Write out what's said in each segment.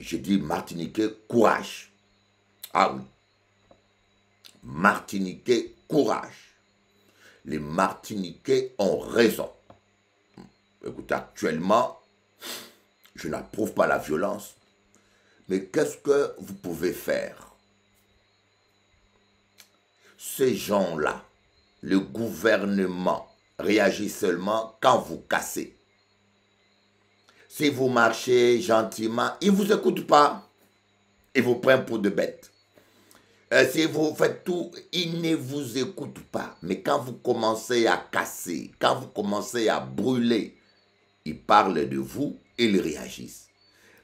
j'ai dit Martiniquais, courage. Ah oui. Martiniquais, courage. Les Martiniquais ont raison. Écoutez, actuellement, je n'approuve pas la violence, mais qu'est-ce que vous pouvez faire? Ces gens-là, le gouvernement réagit seulement quand vous cassez. Si vous marchez gentiment, ils ne vous écoutent pas. Ils vous prennent pour de bêtes. Euh, si vous faites tout, ils ne vous écoutent pas. Mais quand vous commencez à casser, quand vous commencez à brûler, ils parlent de vous ils réagissent.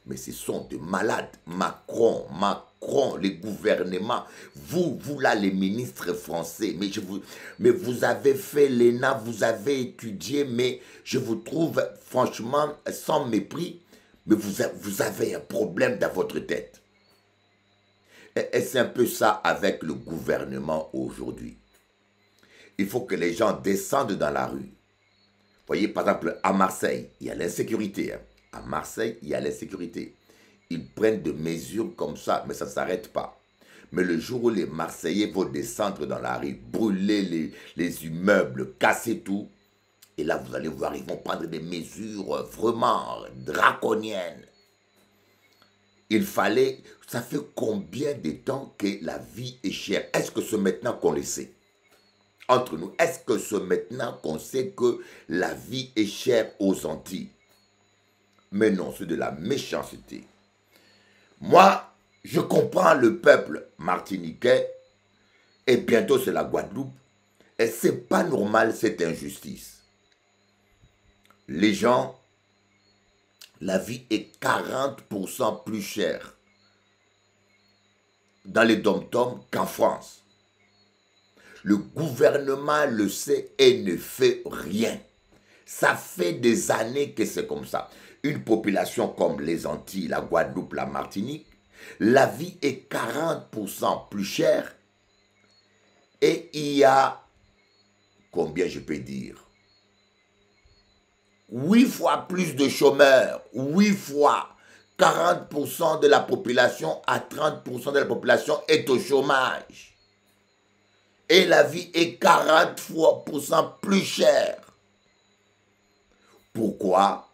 Mais ce sont des malades. Macron, Macron, les gouvernements, vous, vous là, les ministres français, mais, je vous, mais vous avez fait l'ENA, vous avez étudié, mais je vous trouve franchement sans mépris, mais vous, vous avez un problème dans votre tête. Et, et c'est un peu ça avec le gouvernement aujourd'hui. Il faut que les gens descendent dans la rue. Voyez, par exemple, à Marseille, il y a l'insécurité. Hein. À Marseille, il y a l'insécurité. Ils prennent des mesures comme ça, mais ça ne s'arrête pas. Mais le jour où les Marseillais vont descendre dans la rue, brûler les, les immeubles, casser tout, et là, vous allez voir, ils vont prendre des mesures vraiment draconiennes. Il fallait, ça fait combien de temps que la vie est chère? Est-ce que c'est maintenant qu'on le sait? Entre nous, est-ce que c'est maintenant qu'on sait que la vie est chère aux Antilles? Mais non, c'est de la méchanceté. Moi, je comprends le peuple martiniquais, et bientôt c'est la Guadeloupe, et c'est pas normal cette injustice. Les gens, la vie est 40% plus chère dans les dom qu'en France. Le gouvernement le sait et ne fait rien. Ça fait des années que c'est comme ça une population comme les Antilles, la Guadeloupe, la Martinique, la vie est 40% plus chère et il y a, combien je peux dire, 8 fois plus de chômeurs, 8 fois 40% de la population à 30% de la population est au chômage. Et la vie est 40 fois plus chère. Pourquoi?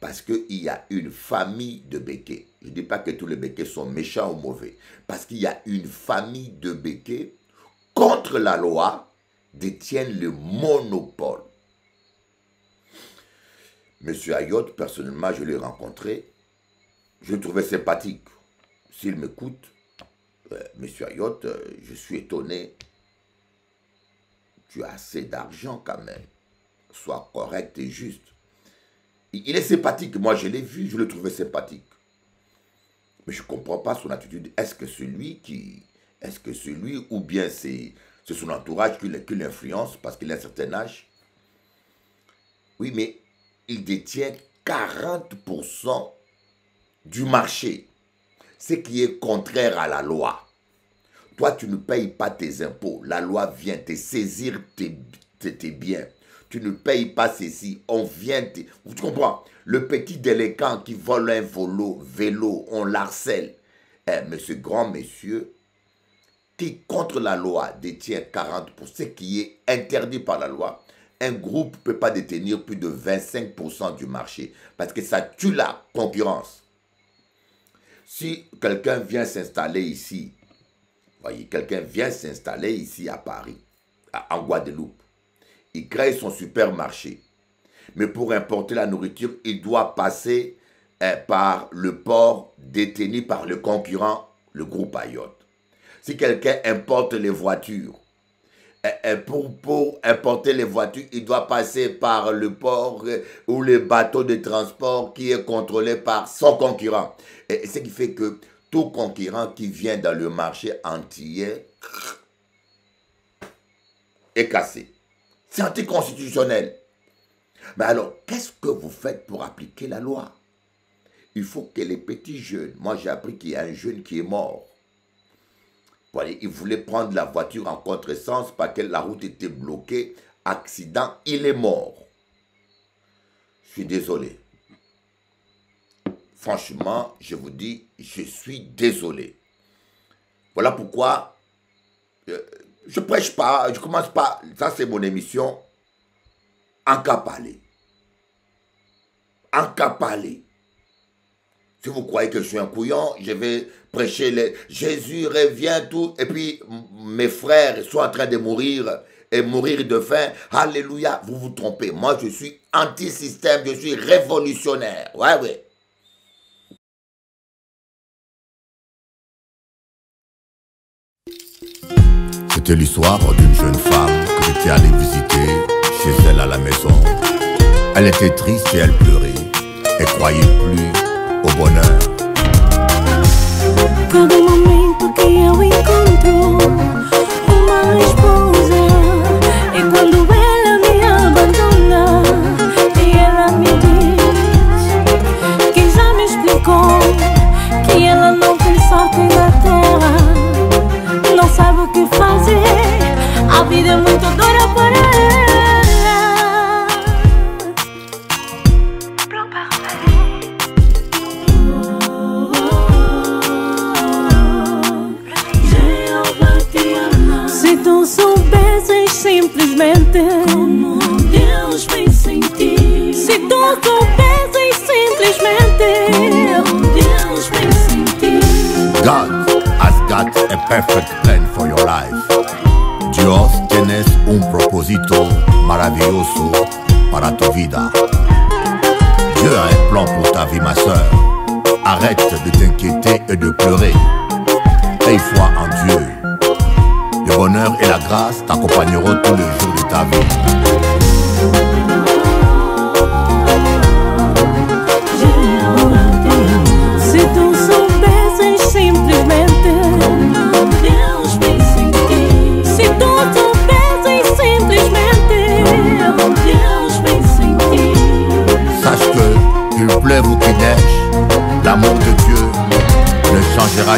Parce qu'il y a une famille de béquets. Je ne dis pas que tous les béquets sont méchants ou mauvais. Parce qu'il y a une famille de béquets contre la loi détiennent le monopole. Monsieur Ayot, personnellement, je l'ai rencontré. Je le trouvais sympathique. S'il m'écoute, euh, Monsieur Ayot, euh, je suis étonné. Tu as assez d'argent quand même. Sois correct et juste. Il est sympathique. Moi, je l'ai vu, je le trouvais sympathique. Mais je ne comprends pas son attitude. Est-ce que c'est lui qui. Est-ce que c'est lui ou bien c'est son entourage qui l'influence parce qu'il a un certain âge? Oui, mais il détient 40% du marché, ce qui est contraire à la loi. Toi, tu ne payes pas tes impôts. La loi vient te saisir tes, tes biens tu ne payes pas ceci, on vient, tu comprends? Le petit délinquant qui vole un vélo, vélo on l'harcèle. Eh, mais ce grand monsieur qui, contre la loi, détient 40%, ce qui est interdit par la loi, un groupe ne peut pas détenir plus de 25% du marché parce que ça tue la concurrence. Si quelqu'un vient s'installer ici, voyez, quelqu'un vient s'installer ici à Paris, en Guadeloupe, il crée son supermarché. Mais pour importer la nourriture, il doit passer eh, par le port détenu par le concurrent, le groupe Ayotte. Si quelqu'un importe les voitures, eh, eh, pour, pour, importer les voitures, il doit passer par le port ou le bateau de transport qui est contrôlé par son concurrent. Et ce qui fait que tout concurrent qui vient dans le marché entier est cassé. C'est anticonstitutionnel. Mais alors, qu'est-ce que vous faites pour appliquer la loi? Il faut que les petits jeunes, moi j'ai appris qu'il y a un jeune qui est mort. il voulait prendre la voiture en contresens parce que la route était bloquée. Accident, il est mort. Je suis désolé. franchement, je vous dis, je suis désolé. Voilà pourquoi euh, je prêche pas, je commence pas, ça c'est mon émission, en cas parler. En cas. Si vous croyez que je suis un couillon, je vais prêcher les Jésus revient tout, et puis mes frères sont en train de mourir et mourir de faim. Alléluia, vous vous trompez. Moi, je suis anti-système, je suis révolutionnaire. Ouais, ouais. C'était l'histoire d'une jeune femme que j'étais allé visiter chez elle à la maison. Elle était triste et elle pleurait et croyait plus au bonheur. God has got a perfect plan for your life. Dios tienes un propósito maravilloso para tu vida. Dieu a un plan pour ta vie, ma soeur. Arrête de t'inquiéter et de pleurer. Aie foi en Dieu. Le bonheur et la grâce t'accompagneront tous les jours de ta vie.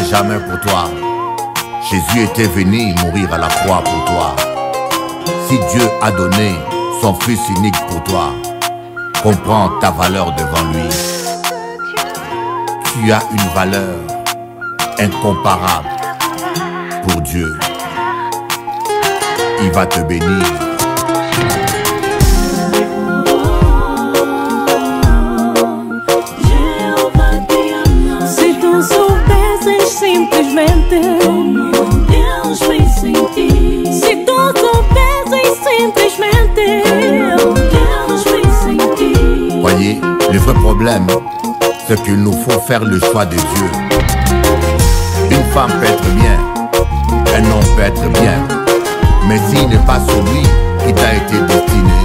Jamais pour toi. Jésus était venu mourir à la croix pour toi. Si Dieu a donné son Fils unique pour toi, comprends ta valeur devant lui. Tu as une valeur incomparable pour Dieu. Il va te bénir. Em ti. Voyez, le vrai problème, c'est qu'il nous faut faire le choix de Dieu. Une femme peut être bien, un homme peut être bien, mais s'il n'est pas celui qui t'a été destiné,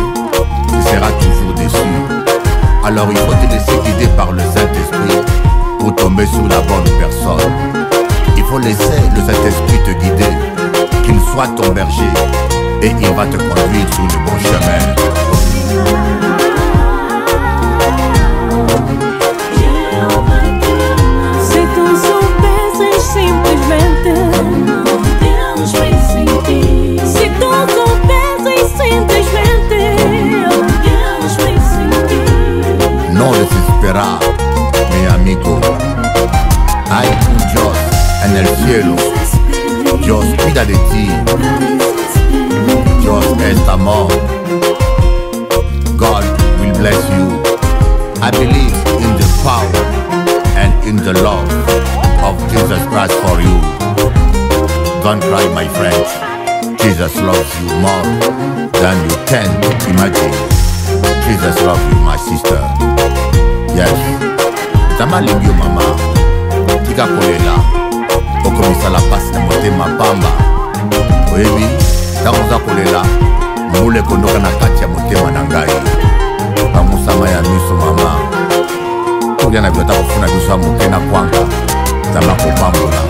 tu seras toujours déçu. Alors il faut te laisser guider par le Saint-Esprit pour tomber sur la bonne personne. Il faut laisser le Saint-Esprit te guider, qu'il soit ton berger, et il va te conduire sur le bon chemin. Se tu soubesses simplesmente pensa em ti. Se tu soubesses simplesmente pensa em ti. No desesperar, mi amigo. Dios en el cielo. Dios cuida de ti. Dios es amor. God will bless you. I believe in the power and in the love of Jesus Christ for you. Don't cry, my friend. Jesus loves you more than you can imagine. Jesus loves you, my sister. Yes. Tama mama. Tika kolela. Okomisala mpasi na motema pamba oyebi ntango oza kolela mbula ekondoka na kati ya motema na ngai. Bamosama ya miso mama. Tolia na bilota kofuna biso ya moke na kwanga nzambe akopambola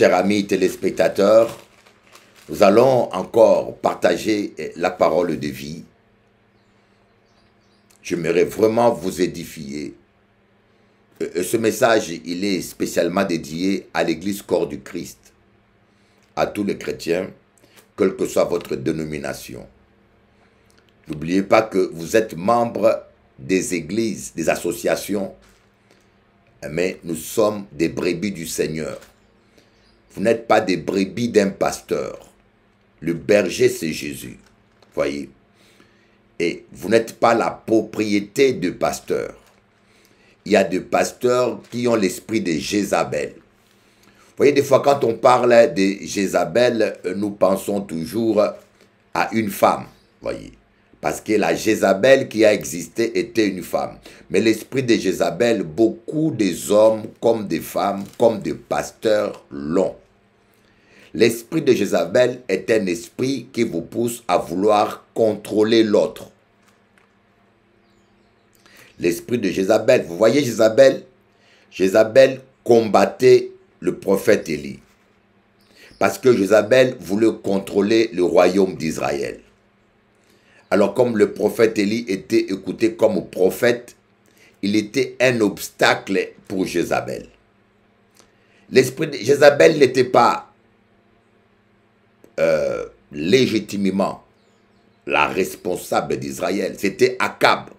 chers amis téléspectateurs, nous allons encore partager euh, la parole de vie. J'aimerais vraiment vous édifier. Euh, Ce message, il est spécialement dédié à l'Église corps du Christ, à tous les chrétiens, quelle que soit votre dénomination. N'oubliez pas que vous êtes membre des églises, des associations, mais nous sommes des brebis du Seigneur. Vous n'êtes pas des brebis d'un pasteur. Le berger, c'est Jésus. Voyez. Et vous n'êtes pas la propriété de pasteur. Il y a des pasteurs qui ont l'esprit de Jézabel. Vous voyez, des fois, quand on parle de Jézabel, nous pensons toujours à une femme. Voyez. Parce que la Jézabel qui a existé était une femme. Mais l'esprit de Jézabel, beaucoup des hommes comme des femmes, comme des pasteurs l'ont. L'esprit de Jézabel est un esprit qui vous pousse à vouloir contrôler l'autre. L'esprit de Jézabel, vous voyez Jézabel? Jézabel combattait le prophète Élie. Parce que Jézabel voulait contrôler le royaume d'Israël. Alors comme le prophète Élie était écouté comme prophète, il était un obstacle pour Jézabel. L'esprit de Jézabel n'était pas euh, légitimement la responsable d'Israël, c'était Akab.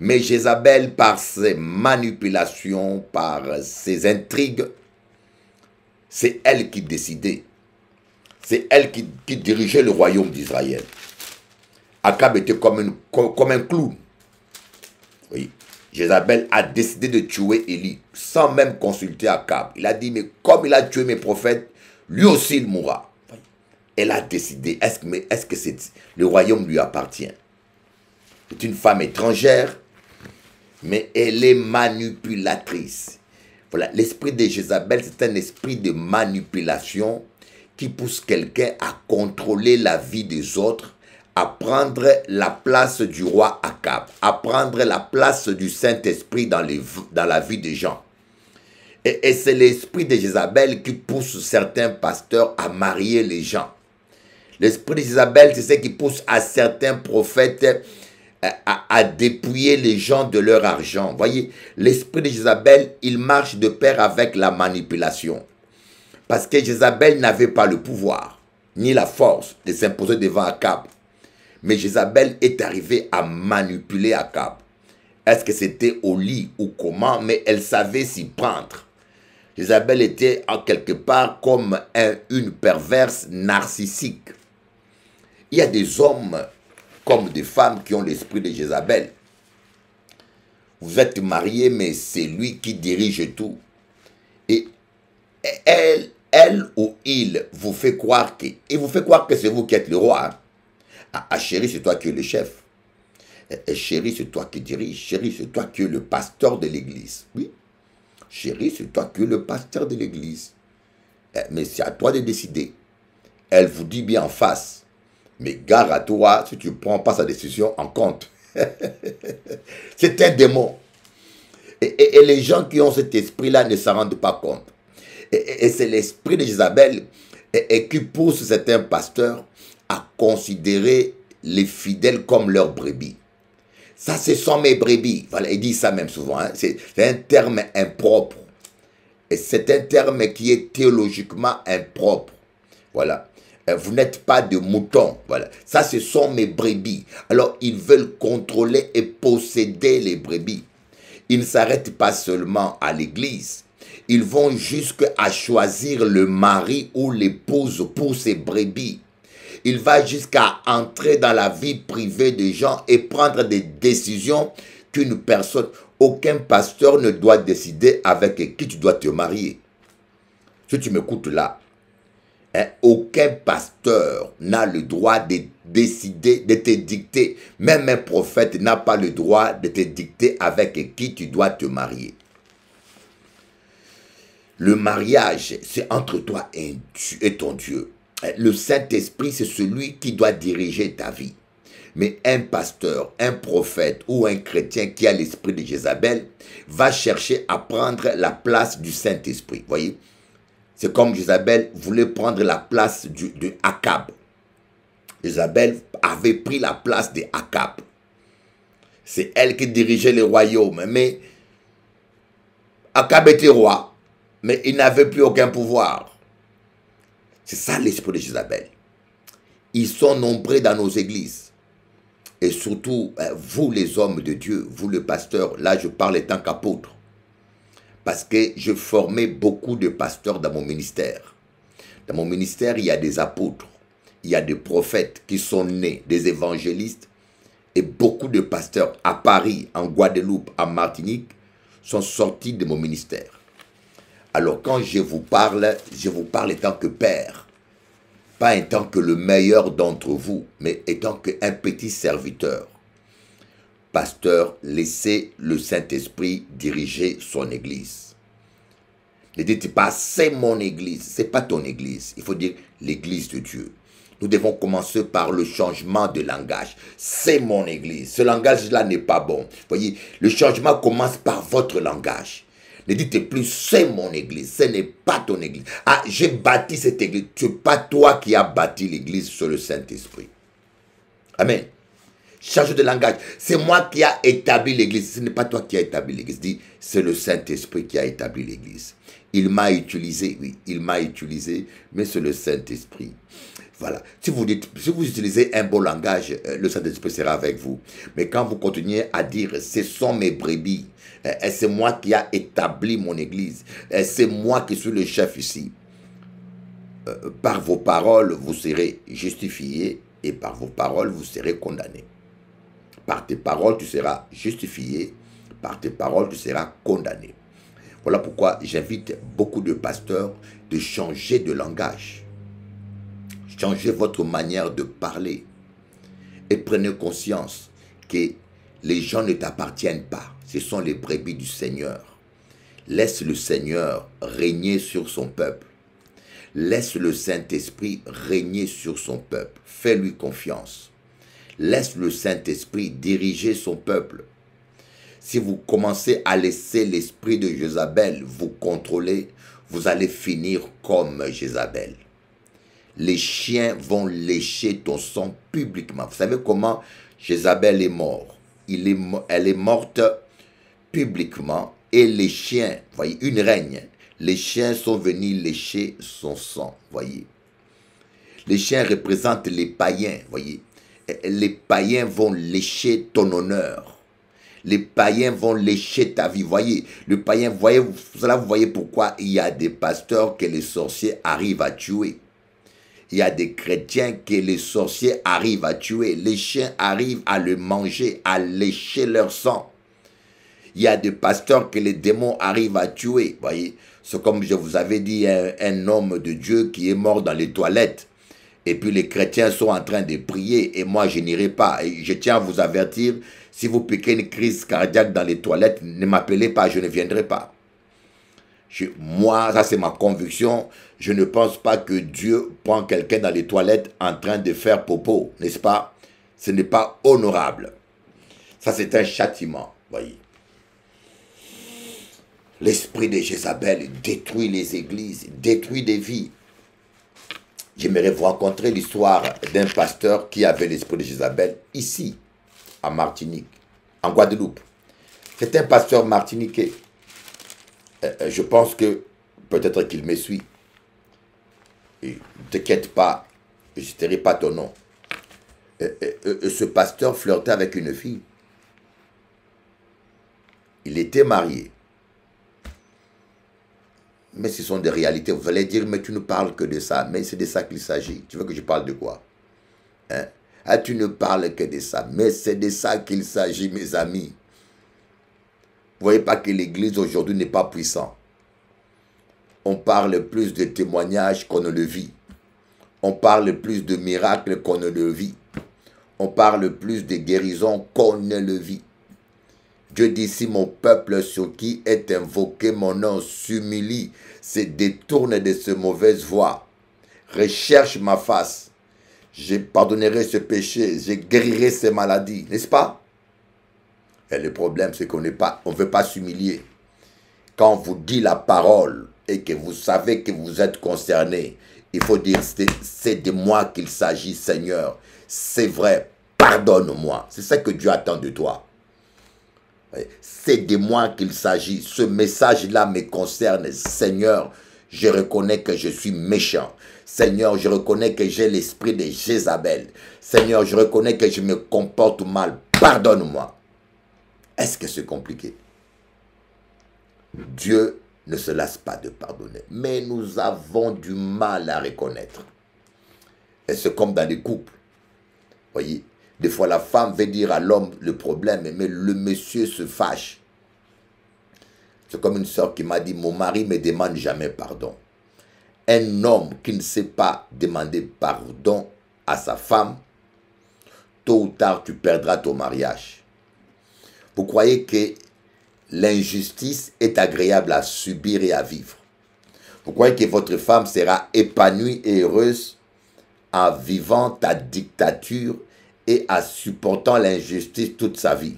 Mais Jézabel, par ses manipulations, par ses intrigues, c'est elle qui décidait. C'est elle qui, dirigeait le royaume d'Israël. Akab était comme, comme un clou. Oui. Jézabel a décidé de tuer Élie sans même consulter Akab. Il a dit, mais comme il a tué mes prophètes, lui aussi il mourra. Elle a décidé, est-ce que, le royaume lui appartient? C'est une femme étrangère, mais elle est manipulatrice. Voilà, l'esprit de Jézabel, c'est un esprit de manipulation qui pousse quelqu'un à contrôler la vie des autres à prendre la place du roi Akab, à prendre la place du Saint-Esprit dans, les, dans la vie des gens. Et, et c'est l'esprit de Jézabel qui pousse certains pasteurs à marier les gens. L'esprit de Jézabel, c'est ce qui pousse à certains prophètes à, à, dépouiller les gens de leur argent. Voyez, l'esprit de Jézabel, il marche de pair avec la manipulation. Parce que Jézabel n'avait pas le pouvoir, ni la force de s'imposer devant Akab. Mais Jézabel est arrivée à manipuler Akab. Est-ce que c'était au lit ou comment? Mais elle savait s'y prendre. Jézabel était en quelque part comme un, une perverse narcissique. Il y a des hommes comme des femmes qui ont l'esprit de Jézabel. Vous êtes marié, mais c'est lui qui dirige tout. Et elle, elle ou il vous fait croire que, il vous fait croire que c'est vous qui êtes le roi. Ah, ah, chérie, c'est toi qui es le chef. Et, chérie, c'est toi qui dirige. Chérie, c'est toi qui es le pasteur de l'église. Oui. Chérie, c'est toi qui es le pasteur de l'église. Mais c'est à toi de décider. Elle vous dit bien en face. Mais gare à toi si tu ne prends pas sa décision en compte. c'est un démon. Et, les gens qui ont cet esprit-là ne s'en rendent pas compte. Et, et c'est l'esprit de Jézabel et, qui pousse certains pasteurs à considérer les fidèles comme leurs brebis. Ça, ce sont mes brebis. Voilà, il dit ça même souvent. Hein. C'est un terme impropre. Et c'est un terme qui est théologiquement impropre. Voilà. Vous n'êtes pas de moutons. Voilà. Ça, ce sont mes brebis. Alors, ils veulent contrôler et posséder les brebis. Ils ne s'arrêtent pas seulement à l'église. Ils vont jusqu'à choisir le mari ou l'épouse pour ces brebis il va jusqu'à entrer dans la vie privée des gens et prendre des décisions qu'une personne, aucun pasteur ne doit décider avec qui tu dois te marier. Si tu m'écoutes là, aucun pasteur n'a le droit de décider, de te dicter. Même un prophète n'a pas le droit de te dicter avec qui tu dois te marier. Le mariage, c'est entre toi et ton Dieu. Le Saint-Esprit, c'est celui qui doit diriger ta vie. Mais un pasteur, un prophète ou un chrétien qui a l'esprit de Jézabel va chercher à prendre la place du Saint-Esprit. Voyez? C'est comme Jézabel voulait prendre la place de Akab. Jézabel avait pris la place de Akab. C'est elle qui dirigeait le royaume. Mais Akab était roi, mais il n'avait plus aucun pouvoir. C'est ça l'esprit de Jézabel. Ils sont nombreux dans nos églises. Et surtout, euh, vous les hommes de Dieu, vous le pasteur, là je parle en tant qu'apôtre. Parce que je formais beaucoup de pasteurs dans mon ministère. Dans mon ministère, il y a des apôtres, il y a des prophètes qui sont nés, des évangélistes, et beaucoup de pasteurs à Paris, en Guadeloupe, en Martinique, sont sortis de mon ministère. Alors quand je vous parle, je vous parle en tant que père, pas en tant que le meilleur d'entre vous, mais en tant qu'un petit serviteur. Pasteur, laissez le Saint-Esprit diriger son église. Ne dites pas c'est mon église, c'est pas ton église. Il faut dire l'église de Dieu. Nous devons commencer par le changement de langage. C'est mon église. Ce langage-là n'est pas bon. Voyez, le changement commence par votre langage. Ne dites plus c'est mon église, ce n'est pas ton église. Ah, j'ai bâti cette église. Ce n'est pas toi qui as bâti l'église sur le Saint-Esprit. Amen. Change de langage. C'est moi qui a établi l'église. Ce n'est pas toi qui as établi l'église. Dis, c'est le Saint-Esprit qui a établi l'église. Il m'a utilisé, oui, il m'a utilisé, mais c'est le Saint-Esprit. Voilà. Si vous, dites, si vous utilisez un beau langage, euh, le Saint-Esprit sera avec vous. Mais quand vous continuez à dire, ce sont mes brebis, euh, c'est moi qui a établi mon église, euh, c'est moi qui suis le chef ici, par vos paroles, vous serez justifié et par vos paroles, vous serez condamné. Par tes paroles, tu seras justifié, par tes paroles, tu seras condamné. Voilà pourquoi j'invite beaucoup de pasteurs de changer de langage. Changez votre manière de parler. Et prenez conscience que les gens ne t'appartiennent pas. Ce sont les brebis du Seigneur. Laisse le Seigneur régner sur son peuple. Laisse le Saint-Esprit régner sur son peuple. Fais-lui confiance. Laisse le Saint-Esprit diriger son peuple. Si vous commencez à laisser l'esprit de Jézabel vous contrôler, vous allez finir comme Jézabel. Les chiens vont lécher ton sang publiquement. Vous savez comment Jézabel est mort? Il est, Elle est morte publiquement et les chiens, voyez, une règne, les chiens sont venus lécher son sang, voyez. Les chiens représentent les païens, voyez. Les païens vont lécher ton honneur les païens vont lécher ta vie. Voyez, le païen, voyez, cela vous voyez pourquoi il y a des pasteurs que les sorciers arrivent à tuer. Il y a des chrétiens que les sorciers arrivent à tuer. Les chiens arrivent à le manger, à lécher leur sang. Il y a des pasteurs que les démons arrivent à tuer. Voyez, c'est comme je vous avais dit, un, un homme de Dieu qui est mort dans les toilettes. Et puis les chrétiens sont en train de prier et moi je n'irai pas. Et je tiens à vous avertir, si vous piquez une crise cardiaque dans les toilettes, ne m'appelez pas, je ne viendrai pas. moi, ça c'est ma conviction, je ne pense pas que Dieu prend quelqu'un dans les toilettes en train de faire popo, n'est-ce pas? Ce n'est pas honorable. Ça c'est un châtiment, voyez. L'esprit de Jézabel détruit les églises, détruit des vies. J'aimerais vous raconter l'histoire d'un pasteur qui avait l'esprit de Jézabel ici, en Martinique, en Guadeloupe. C'est un pasteur martiniquais. Euh, euh, je pense que peut-être qu'il me suit. Ne t'inquiète pas, je ne dirai pas ton nom. Euh, ce pasteur flirtait avec une fille. Il était marié. Mais ce sont des réalités. Vous allez dire, mais tu ne parles que de ça. Mais c'est de ça qu'il s'agit. Tu veux que je parle de quoi? Hein? Ah, tu ne parles que de ça. Mais c'est de ça qu'il s'agit, mes amis. Vous voyez pas que l'Église aujourd'hui n'est pas puissante. On parle plus de témoignages qu'on ne le vit. On parle plus de miracles qu'on ne le vit. On parle plus de guérisons qu'on ne le vit. Dieu dit, si mon peuple sur qui est invoqué mon nom s'humilie, se détourne de ce mauvaise voie, recherche ma face, je pardonnerai ce péché, je guérirai ces maladies, n'est-ce pas? Et le problème, c'est qu'on ne veut pas s'humilier. Quand on vous dit la parole, et que vous savez que vous êtes concerné, il faut dire, c'est de moi qu'il s'agit, Seigneur. C'est vrai, pardonne-moi. C'est ça que Dieu attend de toi. C'est de moi qu'il s'agit. Ce message-là me concerne. Seigneur, je reconnais que je suis méchant. Seigneur, je reconnais que j'ai l'esprit de Jézabel. Seigneur, je reconnais que je me comporte mal. Pardonne-moi. Est-ce que c'est compliqué? Dieu ne se lasse pas de pardonner. Mais nous avons du mal à reconnaître. Et c'est comme dans les couples. Voyez, des fois la femme veut dire à l'homme le problème, mais le monsieur se fâche. C'est comme une soeur qui m'a dit, mon mari me demande jamais pardon. Un homme qui ne sait pas demander pardon à sa femme, tôt ou tard tu perdras ton mariage. Vous croyez que l'injustice est agréable à subir et à vivre? Vous croyez que votre femme sera épanouie et heureuse en vivant ta dictature et en supportant l'injustice toute sa vie.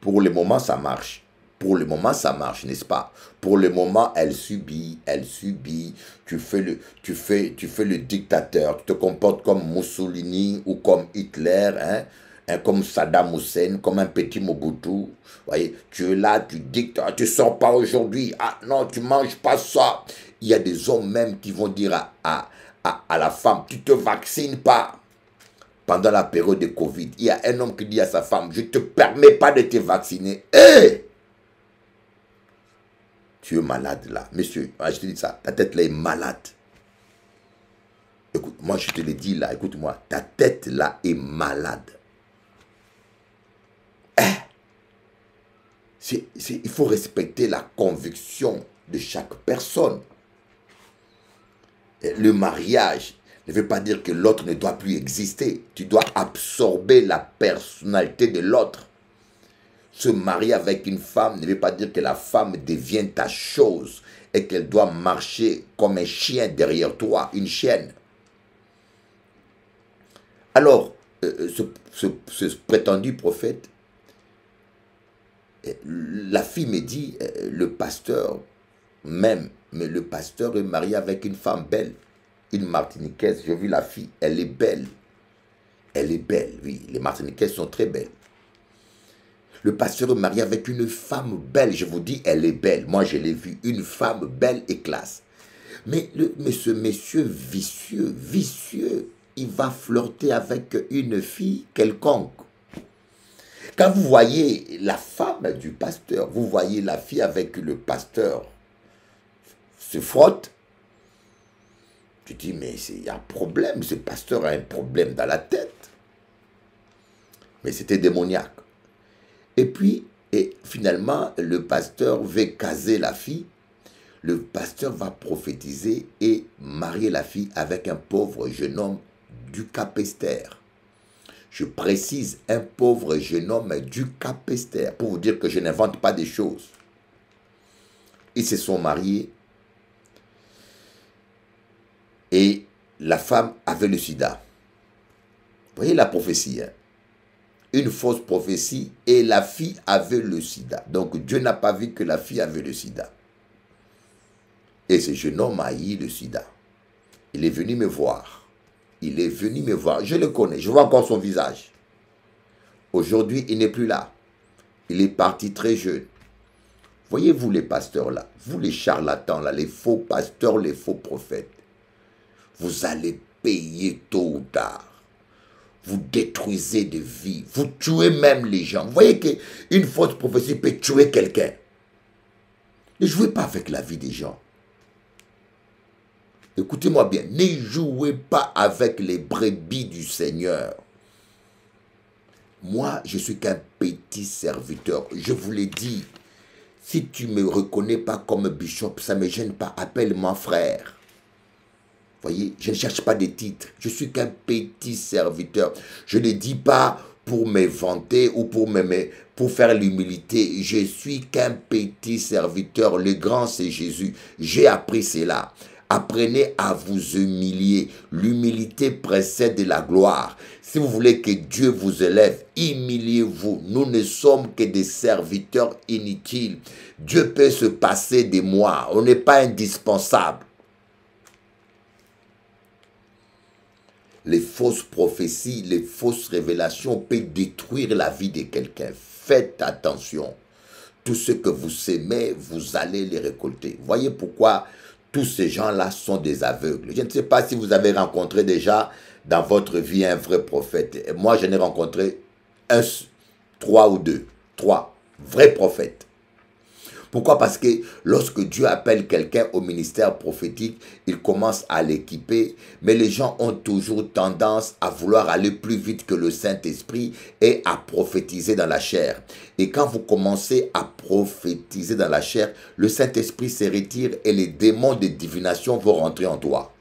Pour le moment, ça marche. Pour le moment, ça marche, n'est-ce pas? Pour le moment, elle subit, elle subit. Tu fais, le, tu, fais, tu fais le dictateur. Tu te comportes comme Mussolini ou comme Hitler, hein hein, comme Saddam Hussein, comme un petit Mobutu. Voyez, tu es là, tu dictes, ah, tu sors pas aujourd'hui. Ah non, tu manges pas ça. Il y a des hommes même qui vont dire à, à, à, à la femme, tu te vaccines pas. Pendant la période de Covid, il y a un homme qui dit à sa femme, je te permets pas de te vacciner. Hé Tu es malade là. Monsieur, ah, je te dis ça, ta tête là est malade. Écoute, moi je te le dis là, écoute-moi, ta tête là est malade. C'est- il faut respecter la conviction de chaque personne. Le mariage ne veut pas dire que l'autre ne doit plus exister. Tu dois absorber la personnalité de l'autre. Se marier avec une femme ne veut pas dire que la femme devient ta chose et qu'elle doit marcher comme un chien derrière toi, une chienne. Alors, euh, ce, ce- ce prétendu prophète, euh, la fille me dit, euh, le pasteur même, mais le pasteur est marié avec une femme belle, une martiniquaise. J'ai vu la fille, elle est belle. Elle est belle, oui. Les martiniquaises sont très belles. Le pasteur est marié avec une femme belle. Je vous dis, elle est belle. Moi, je l'ai vue. Une femme belle et classe. Mais, le, mais ce monsieur vicieux, vicieux, il va flirter avec une fille quelconque. Quand vous voyez la femme du pasteur, vous voyez la fille avec le pasteur se frotte, tu dis, mais il y a un problème, ce pasteur a un problème dans la tête. Mais c'était démoniaque. Et puis, et finalement, le pasteur veut caser la fille. Le pasteur va prophétiser et marier la fille avec un pauvre jeune homme du Capester. Je précise, un pauvre jeune homme du Capester, pour vous dire que je n'invente pas des choses. Ils se sont mariés et la femme avait le sida. Vous voyez la prophétie, hein? une fausse prophétie et la fille avait le sida. Donc Dieu n'a pas vu que la fille avait le sida. Et ce jeune homme a eu le sida. Il est venu me voir. Il est venu me voir. Je le connais. Je vois encore son visage. Aujourd'hui, il n'est plus là. Il est parti très jeune. Voyez-vous les pasteurs là, vous les charlatans là, les faux pasteurs, les faux prophètes, vous allez payer tôt ou tard. Vous détruisez des vies, vous tuez même les gens. Vous voyez qu'une fausse prophétie peut tuer quelqu'un. Ne jouez pas avec la vie des gens. Écoutez-moi bien, ne jouez pas avec les brebis du Seigneur. Moi, je suis qu'un petit serviteur. Je vous l'ai dit, si tu ne me reconnais pas comme bishop, ça ne me gêne pas. Appelle-moi frère. Voyez, je ne cherche pas des titres. Je suis qu'un petit serviteur. Je ne dis pas pour me vanter ou pour, me, pour faire l'humilité. Je suis qu'un petit serviteur. Le grand, c'est Jésus. J'ai appris cela. Apprenez à vous humilier. L'humilité précède la gloire. Si vous voulez que Dieu vous élève, humiliez-vous. Nous ne sommes que des serviteurs inutiles. Dieu peut se passer de moi. On n'est pas indispensable. Les fausses prophéties, les fausses révélations peuvent détruire la vie de quelqu'un. Faites attention. Tout ce que vous semez, vous allez les récolter. Voyez pourquoi tous ces gens-là sont des aveugles. Je ne sais pas si vous avez rencontré déjà dans votre vie un vrai prophète. Moi, j'en ai rencontré un, trois ou deux. Trois vrais prophètes. Pourquoi? Parce que lorsque Dieu appelle quelqu'un au ministère prophétique, il commence à l'équiper, mais les gens ont toujours tendance à vouloir aller plus vite que le Saint-Esprit et à prophétiser dans la chair. Et quand vous commencez à prophétiser dans la chair, le Saint-Esprit se retire et les démons de divination vont rentrer en toi.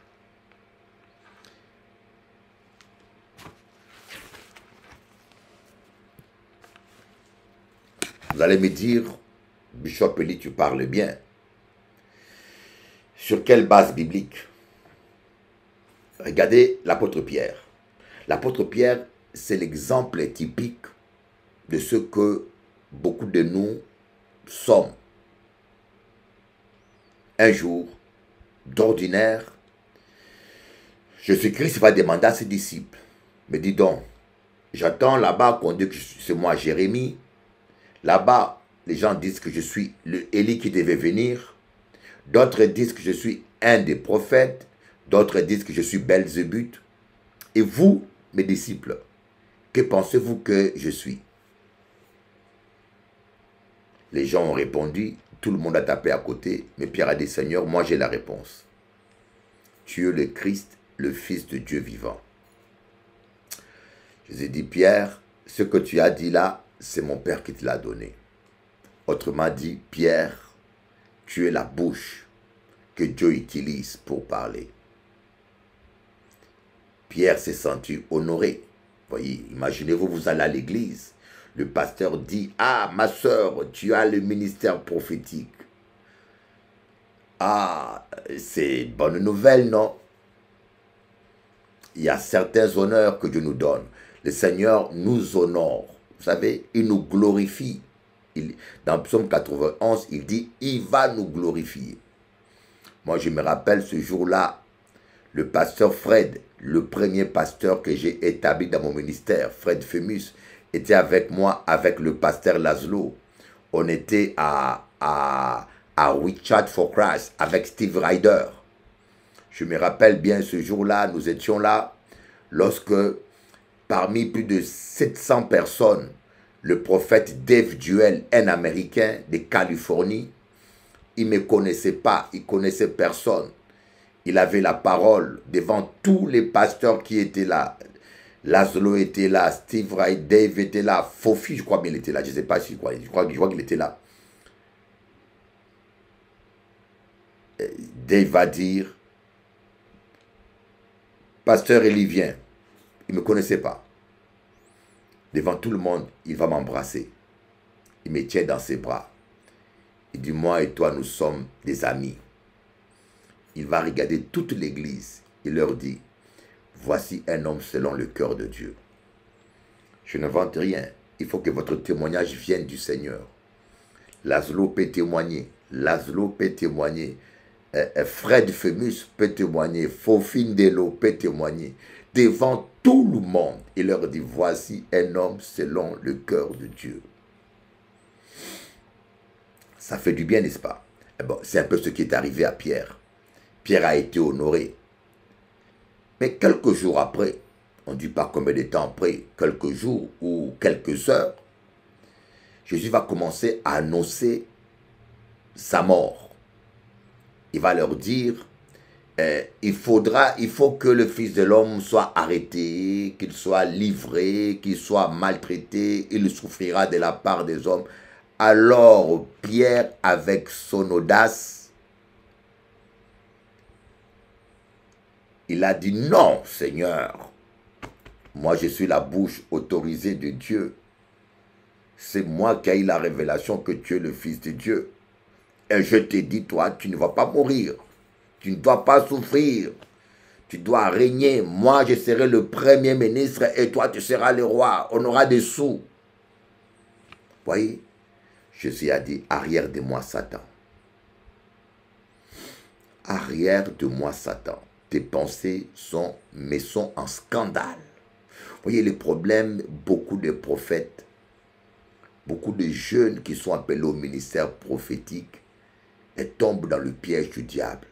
Vous allez me dire, Bishop Eli, tu parles bien. Sur quelle base biblique? Regardez l'apôtre Pierre. L'apôtre Pierre, c'est l'exemple typique de ce que beaucoup de nous sommes. Un jour, d'ordinaire, Jésus-Christ va demander à ses disciples, mais dis donc, j'attends là-bas qu'on dise que c'est moi Jérémie. Là-bas, les gens disent que je suis le Élie qui devait venir. D'autres disent que je suis un des prophètes. D'autres disent que je suis Belzébuth. Et vous, mes disciples, que pensez-vous que je suis? Les gens ont répondu, tout le monde a tapé à côté, mais Pierre a dit, Seigneur, moi j'ai la réponse. Tu es le Christ, le Fils de Dieu vivant. Je ai dit, Pierre, ce que tu as dit là, c'est mon Père qui te l'a donné. Autrement dit, Pierre, tu es la bouche que Dieu utilise pour parler. Pierre s'est senti honoré. Voyez, imaginez-vous, vous allez à l'église. Le pasteur dit, ah, ma soeur, tu as le ministère prophétique. Ah, c'est bonne nouvelle, non? Il y a certains honneurs que Dieu nous donne. Le Seigneur nous honore. Vous savez, il nous glorifie. Il, dans Psaume 91, il dit, il va nous glorifier. Moi, je me rappelle ce jour-là, le pasteur Fred, le premier pasteur que j'ai établi dans mon ministère, Fred Femus, était avec moi, avec le pasteur Laszlo. On était à, à, à Richard for Christ avec Steve Ryder. Je me rappelle bien ce jour-là, nous étions là, lorsque parmi plus de 700 personnes, le prophète Dave Duell, un Américain de Californie, il ne me connaissait pas, il connaissait personne. Il avait la parole devant tous les pasteurs qui étaient là. Laszlo était là, Steve Wright, Dave était là, Fofi, je crois qu'il était là, je ne sais pas si je crois, je crois, je qu'il était là. Dave va dire, Pasteur Elie vient. Il ne me connaissait pas. Devant tout le monde, il va m'embrasser. Il me tient dans ses bras. Il dit, moi et toi, nous sommes des amis. Il va regarder toute l'église. Il leur dit, voici un homme selon le cœur de Dieu. Je ne vante rien. Il faut que votre témoignage vienne du Seigneur. Laszlo peut témoigner. Laszlo peut témoigner. Fred Femus peut témoigner. Fofine Delo peut témoigner. Devant tout le monde, il leur dit, voici un homme selon le cœur de Dieu. Ça fait du bien, n'est-ce pas? Eh bon, C'est un peu ce qui est arrivé à Pierre. Pierre a été honoré. Mais quelques jours après, on ne dit pas combien de temps après, quelques jours ou quelques heures, Jésus va commencer à annoncer sa mort. Il va leur dire, euh, il faudra, il faut que le Fils de l'homme soit arrêté, qu'il soit livré, qu'il soit maltraité, il souffrira de la part des hommes. Alors Pierre, avec son audace, il a dit non, Seigneur. Moi, je suis la bouche autorisée de Dieu. C'est moi qui ai eu la révélation que tu es le Fils de Dieu. Et je t'ai dit, toi, tu ne vas pas mourir. Tu ne dois pas souffrir. Tu dois régner. Moi, je serai le premier ministre et toi, tu seras le roi. On aura des sous. Voyez, Jésus a dit, arrière de moi, Satan. Arrière de moi, Satan. Tes pensées sont, mais sont en scandale. Voyez les problèmes, beaucoup de prophètes, beaucoup de jeunes qui sont appelés au ministère prophétique et tombent dans le piège du diable.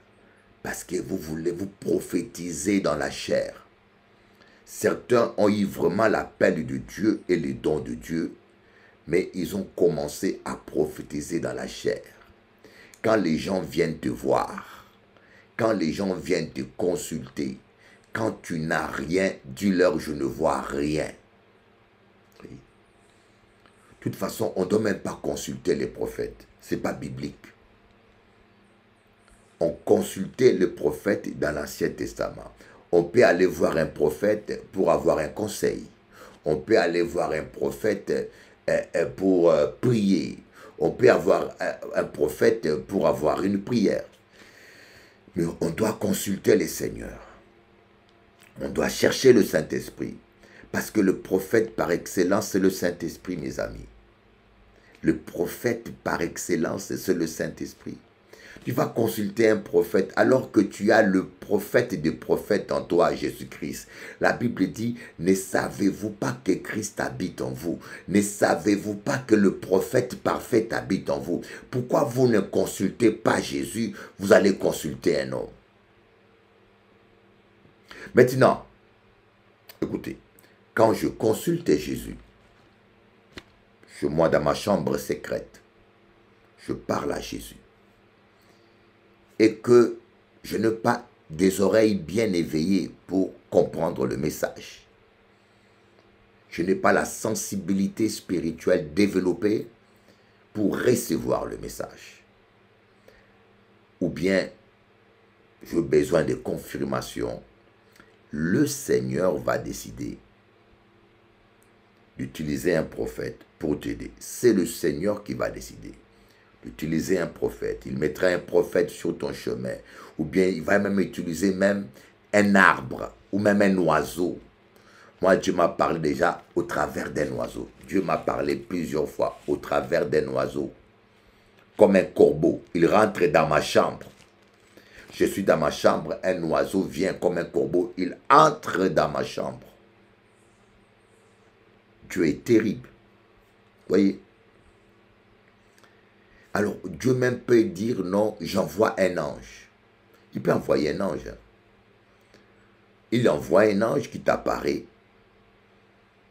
Parce que vous voulez vous prophétiser dans la chair. Certains ont eu vraiment l'appel de Dieu et les dons de Dieu, mais ils ont commencé à prophétiser dans la chair. Quand les gens viennent te voir, quand les gens viennent te consulter, quand tu n'as rien, dis-leur je ne vois rien. De toute façon, on ne doit même pas consulter les prophètes. Ce n'est pas biblique. On consultait les prophètes dans l'Ancien Testament. On peut aller voir un prophète pour avoir un conseil. On peut aller voir un prophète euh, euh, pour euh, prier. On peut avoir un prophète pour avoir une prière. Mais on doit consulter les seigneurs. On doit chercher le Saint-Esprit. Parce que le prophète par excellence, c'est le Saint-Esprit, mes amis. Le prophète par excellence, c'est le Saint-Esprit. Tu vas consulter un prophète alors que tu as le prophète des prophètes en toi, Jésus-Christ. La Bible dit, ne savez-vous pas que Christ habite en vous? Ne savez-vous pas que le prophète parfait habite en vous? Pourquoi vous ne consultez pas Jésus? Vous allez consulter un homme. Maintenant, écoutez, quand je consulte Jésus, je, moi dans ma chambre secrète, je parle à Jésus et que je n'ai pas des oreilles bien éveillées pour comprendre le message. Je n'ai pas la sensibilité spirituelle développée pour recevoir le message. Ou bien, j'ai besoin de confirmation. Le Seigneur va décider d'utiliser un prophète pour t'aider. C'est le Seigneur qui va décider utiliser un prophète. Il mettra un prophète sur ton chemin. Ou bien il va même utiliser même un arbre ou même un oiseau. Moi, Dieu m'a parlé déjà au travers d'un oiseau. Dieu m'a parlé plusieurs fois au travers d'un oiseau. Comme un corbeau. Il rentre dans ma chambre. Je suis dans ma chambre, un oiseau vient comme un corbeau. Il entre dans ma chambre. Dieu est terrible. Voyez? Alors Dieu même peut dire non, j'envoie un ange. Il peut envoyer un ange. Il envoie un ange qui t'apparaît.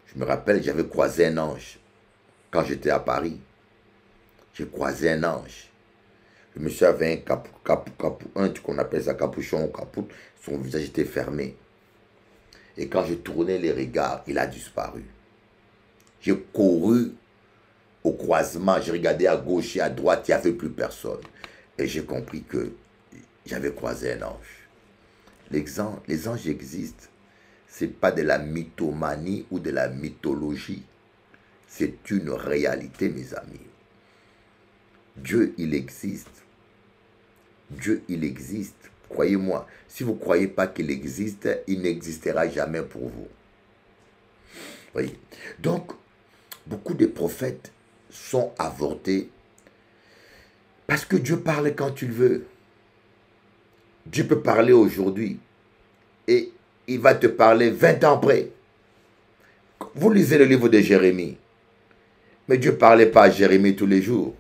Je me rappelle, j'avais croisé un ange quand j'étais à Paris. J'ai croisé un ange. Le monsieur avait un capou, capou, capou, un qu'on appelle ça capuchon ou capou. Son visage était fermé. Et quand j'ai tourné les regards, il a disparu. J'ai couru au croisement, j'ai regardé à gauche et à droite, il n'y avait plus personne. Et j'ai compris que j'avais croisé un ange. Les anges, les anges existent. Ce n'est pas de la mythomanie ou de la mythologie. C'est une réalité, mes amis. Dieu, il existe. Dieu, il existe. Croyez-moi, si vous ne croyez pas qu'il existe, il n'existera jamais pour vous. Donc, beaucoup de prophètes sont avortés parce que Dieu parle quand tu le veux. Dieu peut parler aujourd'hui et il va te parler 20 ans après. Vous lisez le livre de Jérémie. Mais Dieu ne parlait pas à Jérémie tous les jours.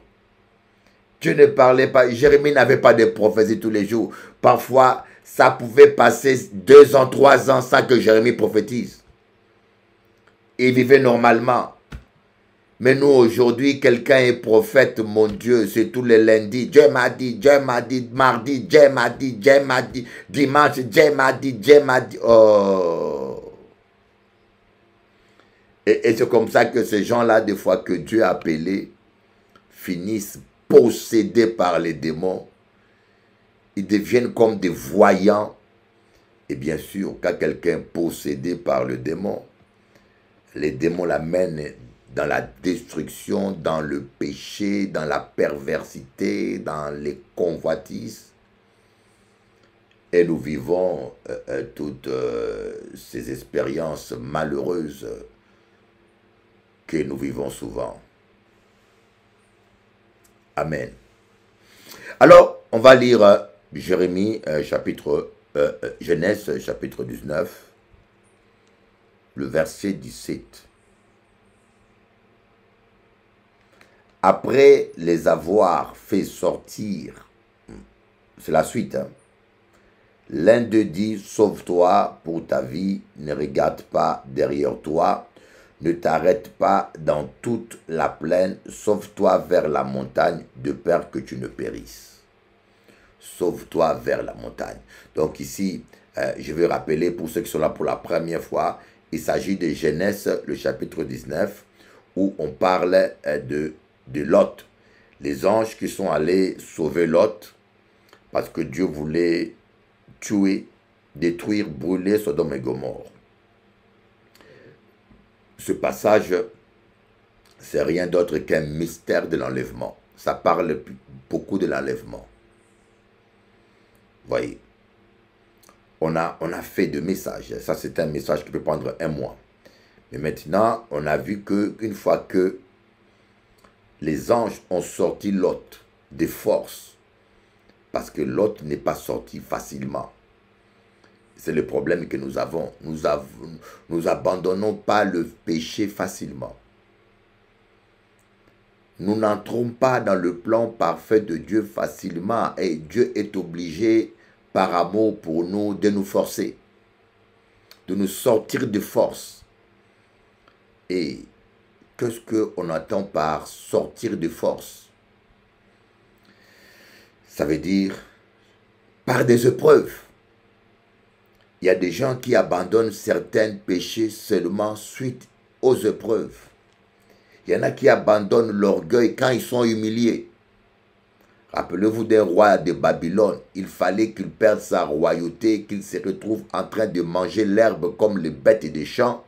Dieu ne parlait pas, Jérémie n'avait pas de prophétie tous les jours. Parfois, ça pouvait passer deux ans, trois ans sans que Jérémie prophétise. Il vivait normalement. Mais nous, aujourd'hui, quelqu'un est prophète, mon Dieu, c'est tous les lundis. Dieu m'a dit, Dieu m'a dit, mardi, Dieu m'a dit, Dieu m'a dit, dimanche, Dieu m'a dit, Dieu m'a dit. Oh. Et, et c'est comme ça que ces gens-là, des fois que Dieu a appelés, finissent possédés par les démons. Ils deviennent comme des voyants. Et bien sûr, quand quelqu'un est possédé par le démon, les démons l'amènent dans la destruction, dans le péché, dans la perversité, dans les convoitises. Et nous vivons euh, euh, toutes euh, ces expériences malheureuses que nous vivons souvent. Amen. Alors, on va lire Jérémie chapitre Genèse chapitre 19 le verset 17. Après les avoir fait sortir, c'est la suite, hein, l'un d'eux dit, sauve-toi pour ta vie, ne regarde pas derrière toi, ne t'arrête pas dans toute la plaine, sauve-toi vers la montagne, de peur que tu ne périsses. Sauve-toi vers la montagne. Donc ici, euh, je vais rappeler pour ceux qui sont là pour la première fois, il s'agit de Genèse, le chapitre 19, où on parle euh, de, de Lot. Les anges qui sont allés sauver Lot, parce que Dieu voulait tuer, détruire, brûler Sodome et Gomorre. Ce passage, c'est rien d'autre qu'un mystère de l'enlèvement. Ça parle beaucoup de l'enlèvement. Voyez, on a, on a fait deux messages. Ça, c'est un message qui peut prendre un mois. Mais maintenant, on a vu que une fois que les anges ont sorti Lot des forces, parce que Lot n'est pas sorti facilement. C'est le problème que nous avons. Nous, avons, nous abandonnons pas le péché facilement. Nous n'entrons pas dans le plan parfait de Dieu facilement et Dieu est obligé, par amour pour nous, de nous forcer, de nous sortir de force. Et qu'est-ce qu'on entend par sortir de force Ça veut dire par des épreuves. Il y a des gens qui abandonnent certains péchés seulement suite aux épreuves. Il y en a qui abandonnent l'orgueil quand ils sont humiliés. Rappelez-vous d'un roi de Babylone. Il fallait qu'il perde sa royauté, qu'il se retrouve en train de manger l'herbe comme les bêtes des champs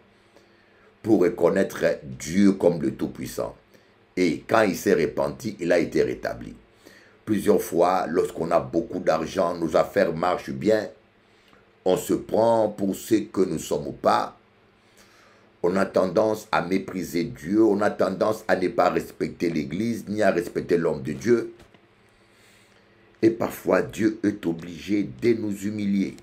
pour reconnaître Dieu comme le Tout-Puissant. Et quand il s'est repenti, il a été rétabli. Plusieurs fois, lorsqu'on a beaucoup d'argent, nos affaires marchent bien, on se prend pour ce que nous sommes pas. On a tendance à mépriser Dieu, on a tendance à ne pas respecter l'Église, ni à respecter l'homme de Dieu. Et parfois, Dieu est obligé de nous humilier.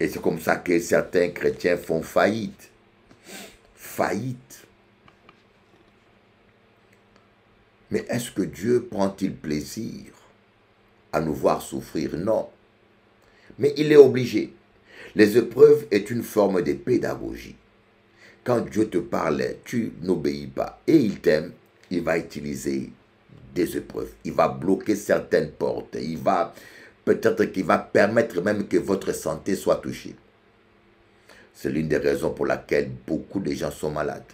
Et c'est comme ça que certains chrétiens font faillite. Faillite. Mais est-ce que Dieu prend-il plaisir à nous voir souffrir? Non. Mais il est obligé. Les épreuves est une forme de pédagogie. Quand Dieu te parle, tu n'obéis pas et il t'aime, il va utiliser des épreuves. Il va bloquer certaines portes. Il va peut-être qu'il va permettre même que votre santé soit touchée. C'est l'une des raisons pour laquelle beaucoup de gens sont malades.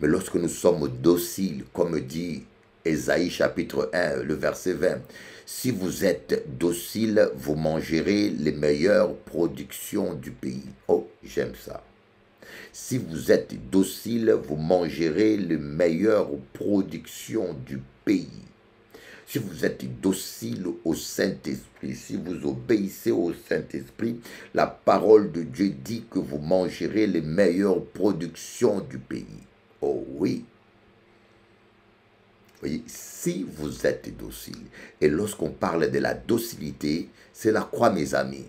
Mais lorsque nous sommes dociles, comme dit Ésaïe chapitre 1, le verset 20, si vous êtes docile, vous mangerez les meilleures productions du pays. Oh, j'aime ça. Si vous êtes docile, vous mangerez les meilleures productions du pays. Si vous êtes docile au Saint-Esprit, si vous obéissez au Saint-Esprit, la parole de Dieu dit que vous mangerez les meilleures productions du pays. Oh oui. Voyez, si vous êtes docile, et lorsqu'on parle de la docilité, c'est la croix, mes amis.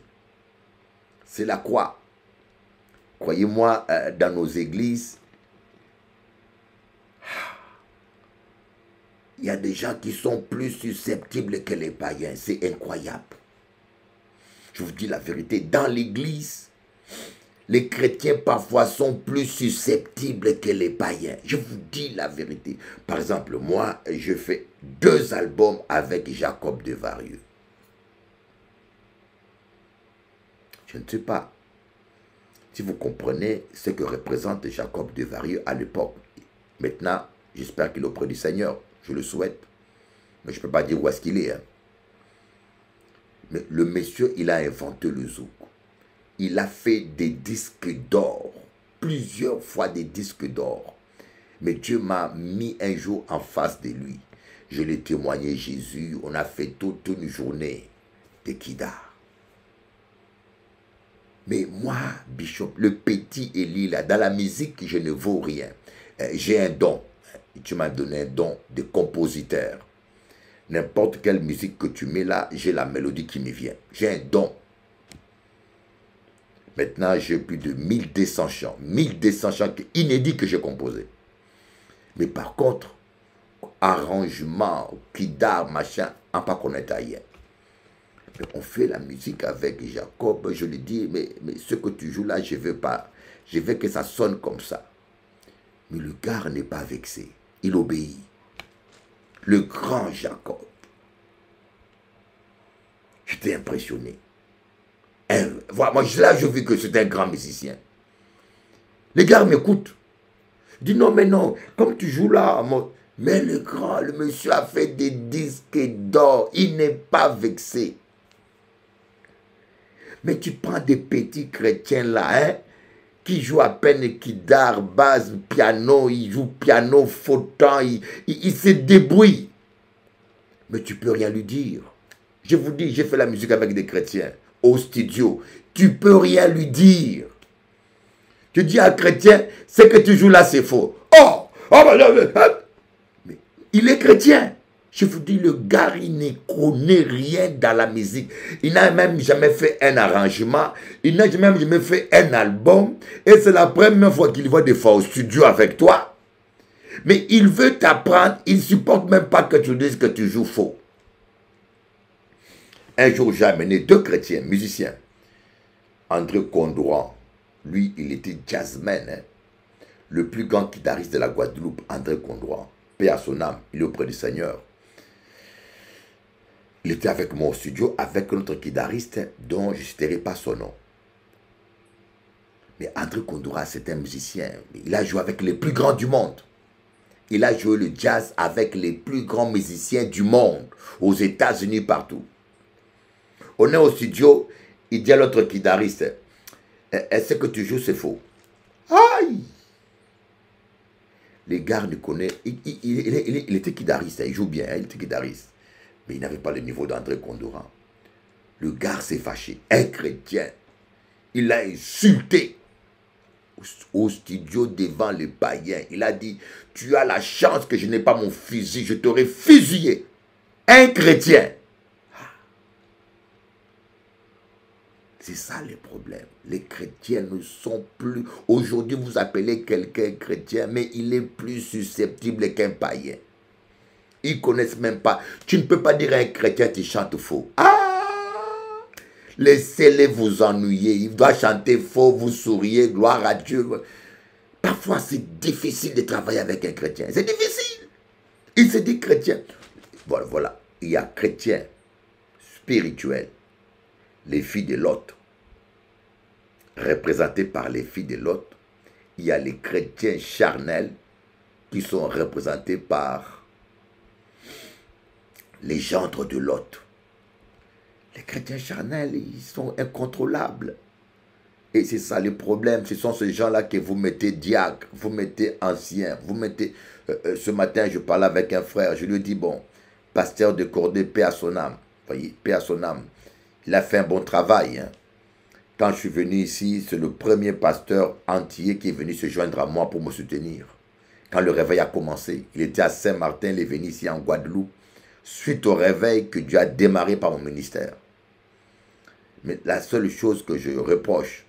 C'est la croix. Croyez-moi, euh, dans nos églises, il y a des gens qui sont plus susceptibles que les païens. C'est incroyable. Je vous dis la vérité, dans l'église, les chrétiens parfois sont plus susceptibles que les païens. Je vous dis la vérité. Par exemple, moi, je fais deux albums avec Jacob de Varieux. Je ne sais pas si vous comprenez ce que représente Jacob de Varieux à l'époque. Maintenant, j'espère qu'il est auprès du Seigneur. Je le souhaite. Mais je ne peux pas dire où est-ce qu'il est. hein. Mais le monsieur, il a inventé le zouk. Il a fait des disques d'or. Plusieurs fois des disques d'or. Mais Dieu m'a mis un jour en face de lui. Je l'ai témoigné Jésus. On a fait toute une journée de Kida. Mais moi, Bishop, le petit Élie, dans la musique, je ne vaux rien. Euh, J'ai un don. Tu m'as donné un don de compositeur. N'importe quelle musique que tu mets là, j'ai la mélodie qui me vient. J'ai un don. Maintenant, j'ai plus de 1200 chants. 1200 chants inédits que j'ai composés. Mais par contre, arrangement, kida, machin, on pas connaître ailleurs. On fait la musique avec Jacob. Je lui dis, mais, mais ce que tu joues là, je veux pas. Je veux que ça sonne comme ça. Mais le gars n'est pas vexé. Il obéit. Le grand Jacob. J'étais impressionné. Voilà, là, je vis que c'est un grand musicien. Les gars m'écoutent. Dis non, mais non, comme tu joues là, mais le grand, le monsieur a fait des disques d'or. Il n'est pas vexé. Mais tu prends des petits chrétiens là, hein, jouent à peine d'art, basse, piano, ils jouent piano, fautant, ils, ils se débrouillent. Mais tu peux rien lui dire. Je vous dis, j'ai fait la musique avec des chrétiens au studio. Tu peux rien lui dire. Tu dis à un chrétien, ce que tu joues là, c'est faux. Oh, oh bah, hein? Mais il est chrétien. Je vous dis, le gars, il ne connaît rien dans la musique. Il n'a même jamais fait un arrangement. Il n'a même jamais fait un album. Et c'est la première fois qu'il va des fois au studio avec toi. Mais il veut t'apprendre. Il ne supporte même pas que tu dises que tu joues faux. Un jour, j'ai amené deux chrétiens, musiciens. André Condouran, lui, il était jazzman. hein. Le plus grand guitariste de la Guadeloupe, André Condouran. Paix à son âme, il est auprès du Seigneur. Il était avec moi au studio, avec notre guitariste dont je ne citerai pas son nom. Mais André Condouran, c'est un musicien. Il a joué avec les plus grands du monde. Il a joué le jazz avec les plus grands musiciens du monde, aux États-Unis, partout. On est au studio, il dit à l'autre guitariste, est-ce que tu joues, c'est faux. Aïe Les gars ne connaissent, il- il- il était guitariste, hein, il joue bien, hein, il était guitariste. Mais il n'avait pas le niveau d'André Condoran. Le gars s'est fâché, un chrétien. Il l'a insulté au- studio devant les païens. Il a dit, tu as la chance que je n'ai pas mon fusil, je t'aurais fusillé. Un chrétien. C'est ça le problème. Les chrétiens ne sont plus... Aujourd'hui, vous appelez quelqu'un chrétien, mais il est plus susceptible qu'un païen. Ils connaissent même pas. Tu ne peux pas dire à un chrétien qui chante faux. Ah Laissez-les vous ennuyer. Il doit chanter faux, vous souriez, gloire à Dieu. Parfois, c'est difficile de travailler avec un chrétien. C'est difficile. Il se dit chrétien. Voilà, voilà. Il y a chrétien spirituel les filles de Lot, représentées par les filles de Lot. Il y a les chrétiens charnels qui sont représentés par les gendres de Lot. Les chrétiens charnels, ils sont incontrôlables. Et c'est ça le problème. Ce sont ces gens-là que vous mettez diacre, vous mettez ancien, vous mettez... euh, euh, ce matin, je parlais avec un frère, je lui dis, bon, pasteur de Cordée, paix à son âme. Voyez, paix à son âme. Il a fait un bon travail. hein. Quand je suis venu ici, c'est le premier pasteur entier qui est venu se joindre à moi pour me soutenir. Quand le réveil a commencé, il était à Saint-Martin, il est venu ici en Guadeloupe, suite au réveil que Dieu a démarré par mon ministère. Mais la seule chose que je reproche,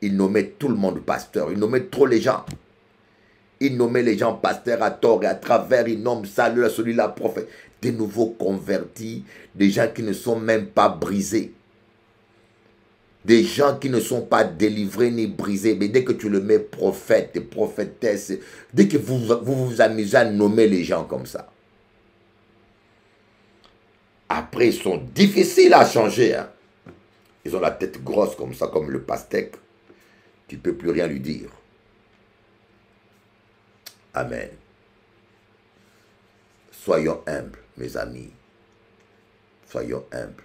il nommait tout le monde pasteur, il nommait trop les gens. Il nommait les gens pasteurs à tort et à travers, il nomme ça, lui, celui-là, prophète. Des nouveaux convertis, des gens qui ne sont même pas brisés. Des gens qui ne sont pas délivrés ni brisés. Mais dès que tu le mets prophète et prophétesse, dès que vous, vous amusez à nommer les gens comme ça. Après, ils sont difficiles à changer. hein. Ils ont la tête grosse comme ça, comme le pastèque. Tu ne peux plus rien lui dire. Amen. Soyons humbles, mes amis. Soyons humbles.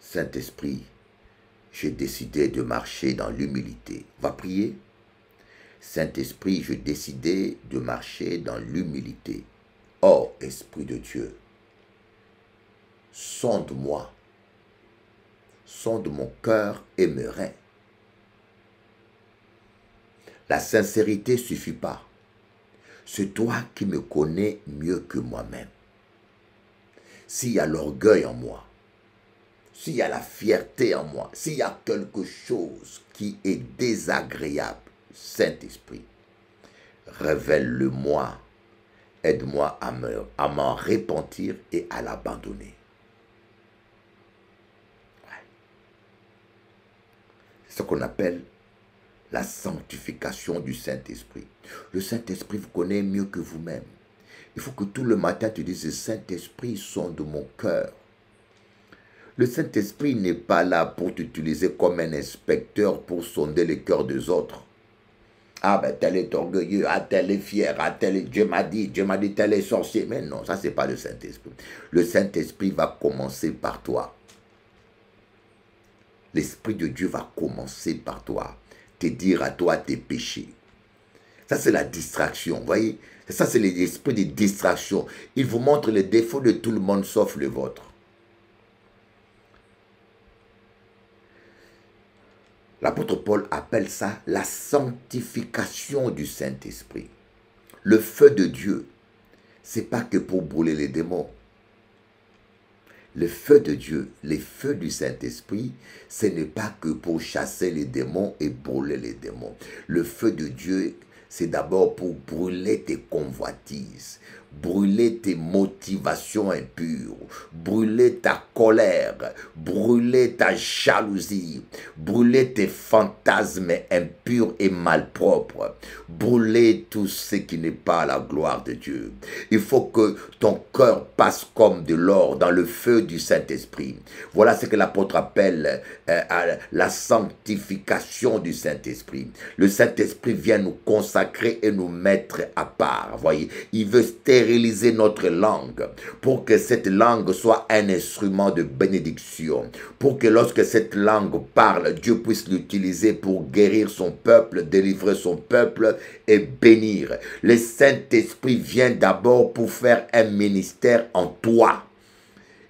Saint-Esprit, j'ai décidé de marcher dans l'humilité. Va prier. Saint-Esprit, j'ai décidé de marcher dans l'humilité. Ô Esprit de Dieu, sonde-moi, sonde mon cœur et mes reins. La sincérité suffit pas. C'est toi qui me connais mieux que moi-même. S'il y a l'orgueil en moi, s'il y a la fierté en moi, s'il y a quelque chose qui est désagréable, Saint-Esprit, révèle-le-moi. Aide-moi à me- à m'en repentir et à l'abandonner. Ouais. C'est ce qu'on appelle la sanctification du Saint-Esprit. Le Saint-Esprit vous connaît mieux que vous-même. Il faut que tout le matin tu dises, Saint-Esprit, sonde mon cœur. Le Saint-Esprit n'est pas là pour t'utiliser comme un inspecteur pour sonder le cœur des autres. Ah ben tel est orgueilleux, ah tel est fier, ah tel est... Dieu m'a dit, Dieu m'a dit tel est sorcier. Mais non, ça c'est pas le Saint-Esprit. Le Saint-Esprit va commencer par toi. L'Esprit de Dieu va commencer par toi. Te dire à toi tes péchés. Ça, c'est la distraction. Vous voyez? Ça, c'est l'esprit de distraction. Il vous montre les défauts de tout le monde sauf le vôtre. L'apôtre Paul appelle ça la sanctification du Saint-Esprit. Le feu de Dieu, c'est pas que pour brûler les démons. Le feu de Dieu, les feux du Saint-Esprit, ce n'est pas que pour chasser les démons et brûler les démons. Le feu de Dieu, c'est d'abord pour brûler tes convoitises, brûler tes motivations impures, brûler ta colère, brûler ta jalousie, brûler tes fantasmes impurs et malpropres, brûler tout ce qui n'est pas la gloire de Dieu. Il faut que ton cœur passe comme de l'or dans le feu du Saint-Esprit. Voilà ce que l'apôtre appelle euh, la sanctification du Saint-Esprit. Le Saint-Esprit vient nous consacrer et nous mettre à part. Voyez, il veut stériliser notre langue pour que cette langue soit un instrument de bénédiction. Pour que lorsque cette langue parle, Dieu puisse l'utiliser pour guérir son peuple, délivrer son peuple et bénir. Le Saint-Esprit vient d'abord pour faire un ministère en toi.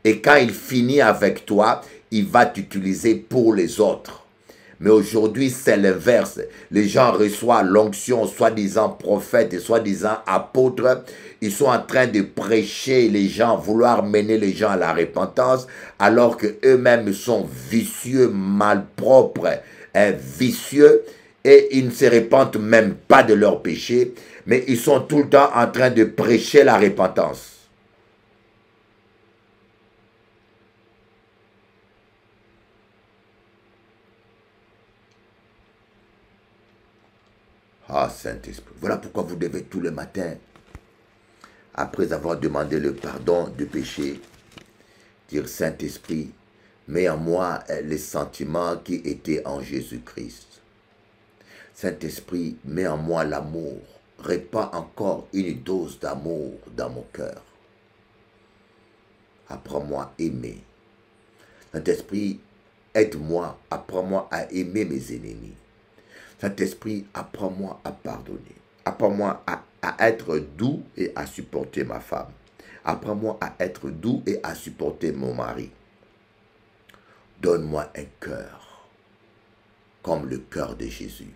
Et quand il finit avec toi, il va t'utiliser pour les autres. Mais aujourd'hui, c'est l'inverse. Les gens reçoivent l'onction, soi-disant prophète et soi-disant apôtre. Ils sont en train de prêcher les gens, vouloir mener les gens à la repentance, alors que eux-mêmes sont vicieux, malpropres, hein, vicieux, et ils ne se repentent même pas de leurs péchés, mais ils sont tout le temps en train de prêcher la repentance. Ah, Saint-Esprit. Voilà pourquoi vous devez tous les matins, après avoir demandé le pardon du péché, dire Saint-Esprit, mets en moi euh, les sentiments qui étaient en Jésus-Christ. Saint-Esprit, mets en moi l'amour. Répands encore une dose d'amour dans mon cœur. Apprends-moi à aimer. Saint-Esprit, aide-moi, apprends-moi à aimer mes ennemis. Saint-Esprit, apprends-moi à pardonner. Apprends-moi à, à être doux et à supporter ma femme. Apprends-moi à être doux et à supporter mon mari. Donne-moi un cœur comme le cœur de Jésus.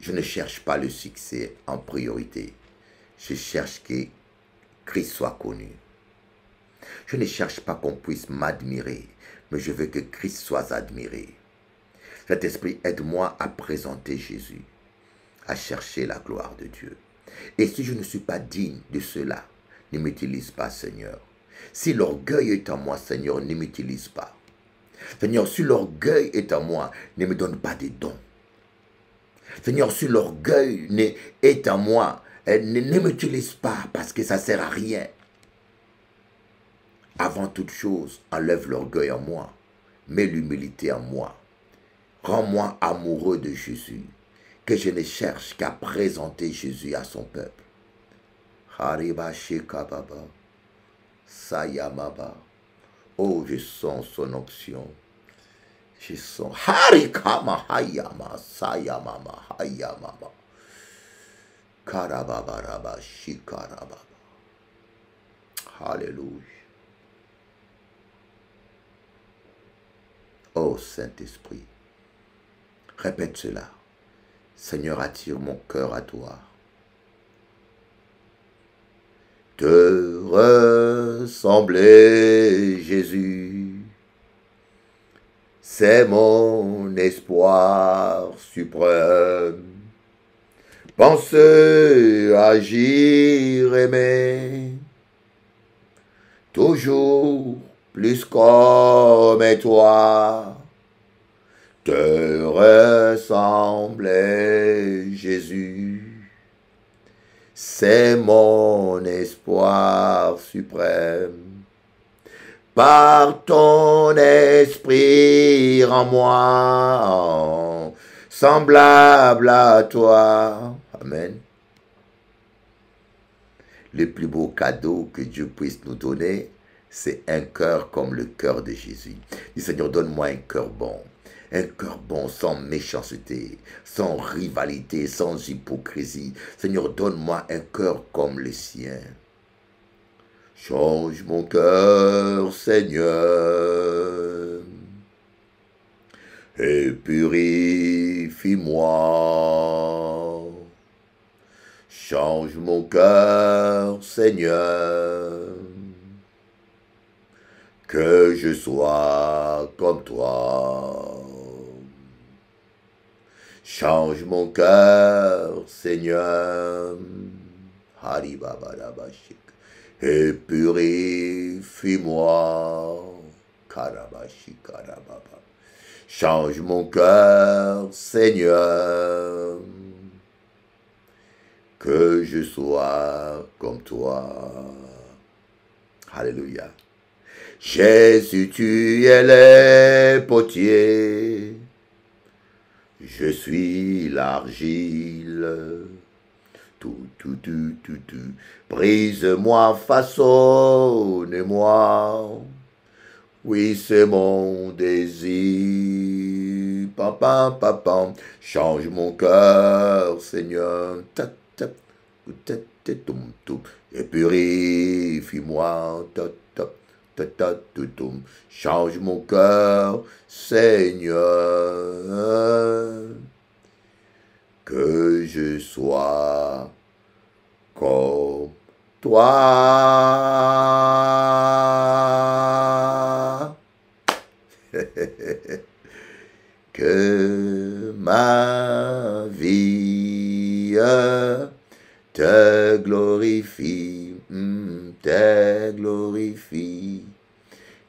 Je ne cherche pas le succès en priorité. Je cherche que Christ soit connu. Je ne cherche pas qu'on puisse m'admirer, mais je veux que Christ soit admiré. Cet esprit, aide-moi à présenter Jésus, à chercher la gloire de Dieu. Et si je ne suis pas digne de cela, ne m'utilise pas, Seigneur. Si l'orgueil est en moi, Seigneur, ne m'utilise pas. Seigneur, si l'orgueil est en moi, ne me donne pas des dons. Seigneur, si l'orgueil est en moi, ne, ne m'utilise pas parce que ça ne sert à rien. Avant toute chose, enlève l'orgueil en moi, mets l'humilité en moi. Rends-moi amoureux de Jésus, que je ne cherche qu'à présenter Jésus à son peuple. Hariba Shekababa, Sayamaba. Oh, je sens son option. Je sens Harikama Hayama Sayamama Hayamama. Karababaraba, shikarababa. Alléluia. Oh Saint-Esprit, répète cela. Seigneur, attire mon cœur à toi. Te ressembler, Jésus, c'est mon espoir suprême. Penser, agir, aimer, toujours plus comme toi. Te ressembler, Jésus, c'est mon espoir suprême. Par ton esprit en moi, semblable à toi. Amen. Le plus beau cadeau que Dieu puisse nous donner, c'est un cœur comme le cœur de Jésus. Dis Seigneur, donne-moi un cœur bon. Un cœur bon sans méchanceté, sans rivalité, sans hypocrisie. Seigneur, donne-moi un cœur comme le sien. Change mon cœur, Seigneur, et purifie-moi. Change mon cœur, Seigneur, que je sois comme toi. Change mon cœur, Seigneur. Haribabarabashi et purifie-moi. Karabashi Karababa. Change mon cœur, Seigneur, que je sois comme toi. Alléluia. Jésus, tu es le potier, je suis l'argile. Tout, tout, tout, tout, tout. Brise-moi, façonne-moi. Oui, c'est mon désir. Papa, papa, change mon cœur, Seigneur. Ta, ta, ta. Et purifie-moi. Ta, ta, ta, ta, tou, toum. Change mon cœur, Seigneur que je sois comme toi. que ma vie te glorifie, mm, te glorifie.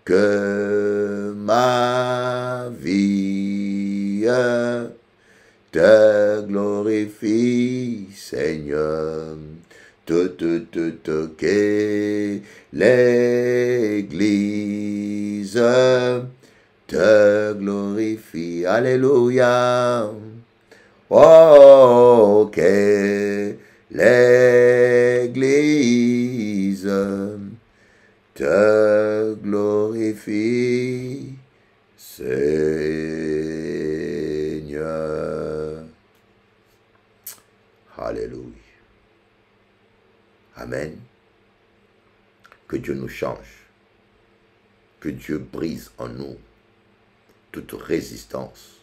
Que ma vie te glorifie, Seigneur. Te, te, te, te, que l'Église te glorifie. Alléluia. Oh, que l'Église te glorifie, Seigneur. Alléluia. Amen. Que Dieu nous change. Que Dieu brise en nous toute résistance.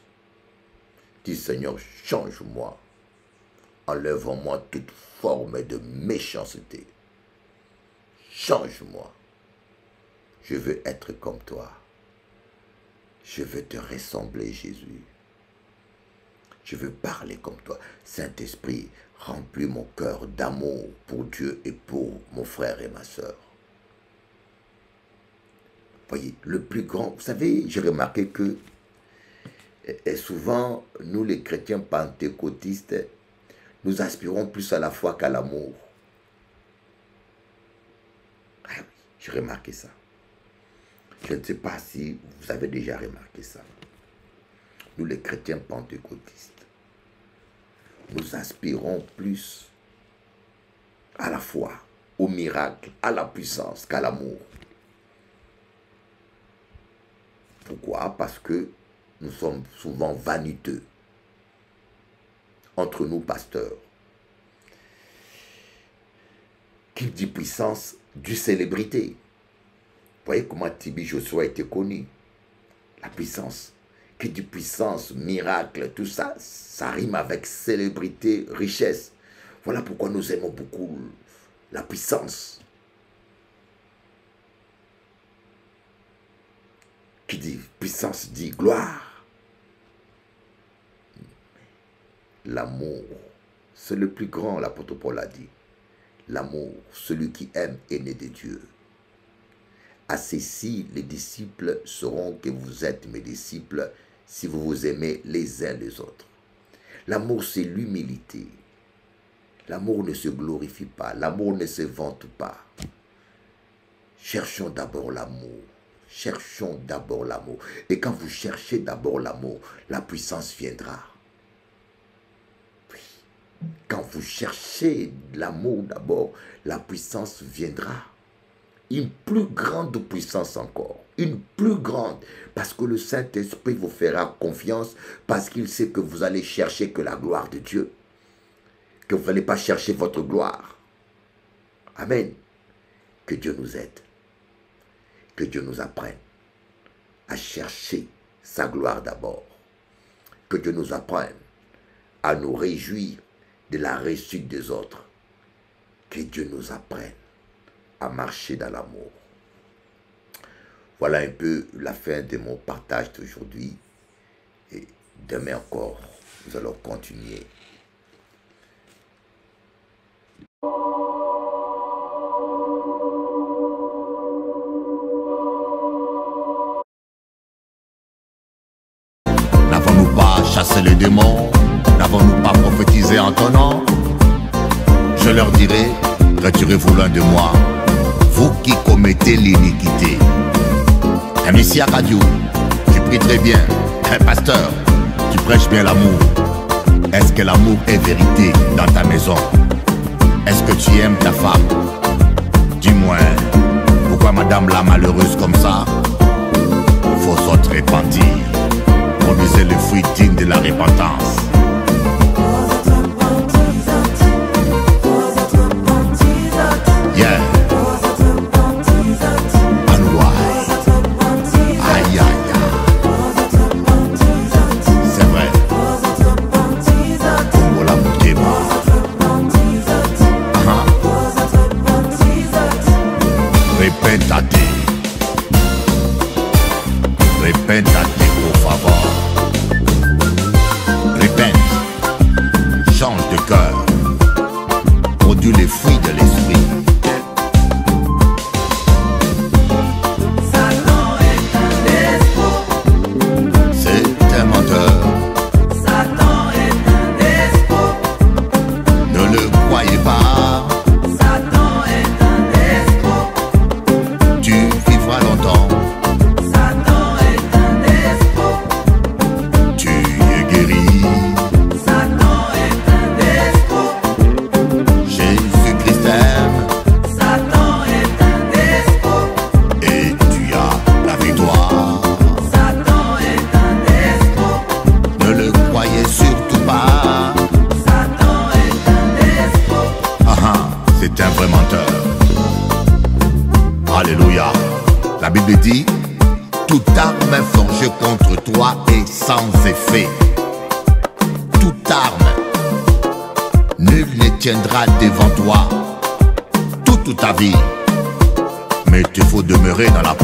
Dis Seigneur, change-moi. Enlève en moi toute forme de méchanceté. Change-moi. Je veux être comme toi. Je veux te ressembler, Jésus. Je veux parler comme toi. Saint-Esprit, remplis mon cœur d'amour pour Dieu et pour mon frère et ma soeur. Voyez, le plus grand, vous savez, j'ai remarqué que et souvent, nous les chrétiens pentecôtistes, nous aspirons plus à la foi qu'à l'amour. Ah j'ai remarqué ça. Je ne sais pas si vous avez déjà remarqué ça. Nous les chrétiens pentecôtistes, nous aspirons plus à la foi, au miracle, à la puissance qu'à l'amour. Pourquoi? Parce que nous sommes souvent vaniteux entre nous pasteurs. Qui dit puissance, du célébrité. Vous voyez comment Tibi Joshua était connu? La puissance. Qui dit puissance, miracle, tout ça, ça rime avec célébrité, richesse. Voilà pourquoi nous aimons beaucoup la puissance. Qui dit puissance dit gloire. L'amour, c'est le plus grand, l'apôtre Paul a dit. L'amour, celui qui aime est né de Dieu. À ceci, les disciples sauront que vous êtes mes disciples si vous vous aimez les uns les autres. L'amour, c'est l'humilité. L'amour ne se glorifie pas, l'amour ne se vante pas. Cherchons d'abord l'amour. Cherchons d'abord l'amour. Et quand vous cherchez d'abord l'amour, la puissance viendra. Quand vous cherchez l'amour d'abord, la puissance viendra. Une plus grande puissance encore. Une plus grande. Parce que le Saint-Esprit vous fera confiance parce qu'il sait que vous allez chercher que la gloire de Dieu que vous n'allez pas chercher votre gloire. Amen. Que Dieu nous aide. Que Dieu nous apprenne à chercher sa gloire d'abord. Que Dieu nous apprenne à nous réjouir de la réussite des autres. Que Dieu nous apprenne à marcher dans l'amour. Voilà un peu la fin de mon partage d'aujourd'hui. Et demain encore, nous allons continuer N'avons-nous pas chassé les démons? N'avons-nous pas prophétisé en ton nom Je leur dirai, retirez-vous loin de moi, vous qui commettez l'iniquité. Un messie radio, tu pries très bien. Un pasteur, tu prêches bien l'amour. Est-ce que l'amour est vérité dans ta maison? Est-ce que tu aimes ta femme? Dis-moi, pourquoi madame la malheureuse comme ça? Faut s'en repentir. Produisez le fruit digne de la repentance. Tiendra devant toi toute ta vie. Mais il faut demeurer dans la